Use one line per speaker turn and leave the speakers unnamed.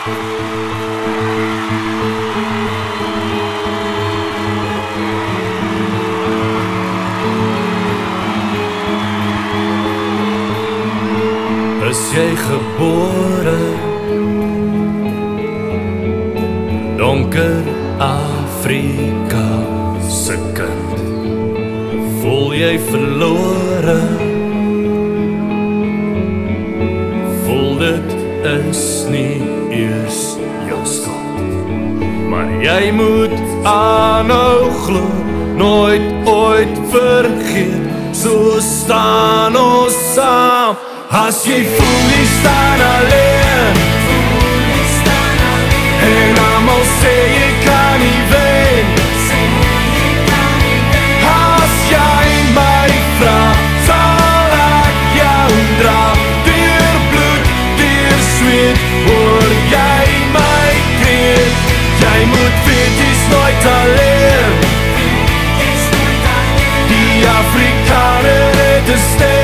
Is jy gebore? Donker Afrika se kind. Voel jy verlore is nie eers jou skuld. Maar jy moet aanhou glo nooit ooit vergeet. So staan ons saam as jy voel jy staan alleen stay.